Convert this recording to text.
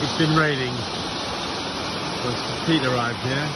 It's been raining. since Pete arrived here.